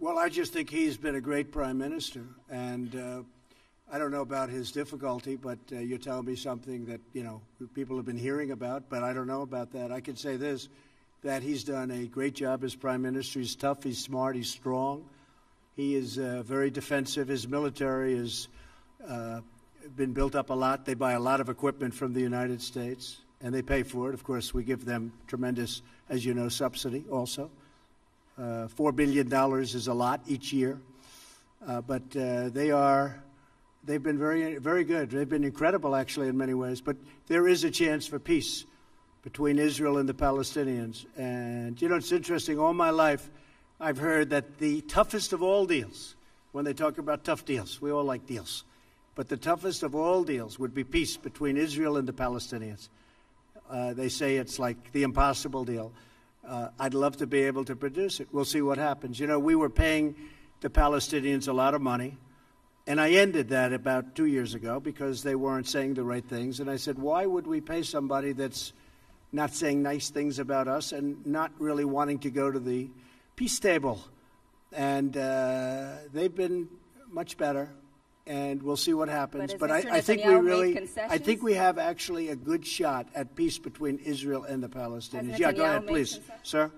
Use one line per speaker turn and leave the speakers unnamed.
Well, I just think he's been a great prime minister, and uh, I don't know about his difficulty, but uh, you're telling me something that you know people have been hearing about, but I don't know about that. I can say this: that he's done a great job as prime minister. He's tough, he's smart, he's strong. He is uh, very defensive. His military has uh, been built up a lot. They buy a lot of equipment from the United States, and they pay for it. Of course, we give them tremendous, as you know, subsidy also. Uh, $4 billion is a lot each year. Uh, but uh, they are, they've been very, very good. They've been incredible, actually, in many ways. But there is a chance for peace between Israel and the Palestinians. And, you know, it's interesting. All my life, I've heard that the toughest of all deals, when they talk about tough deals, we all like deals, but the toughest of all deals would be peace between Israel and the Palestinians. Uh, they say it's like the impossible deal. Uh, I'd love to be able to produce it. We'll see what happens. You know, we were paying the Palestinians a lot of money, and I ended that about two years ago because they weren't saying the right things. And I said, why would we pay somebody that's not saying nice things about us and not really wanting to go to the peace table. And uh, they've been much better, and we'll see what happens.
But
But, I, I think we really, I think we have actually a good shot at peace between Israel and the Palestinians. Yeah, go ahead, please, sir.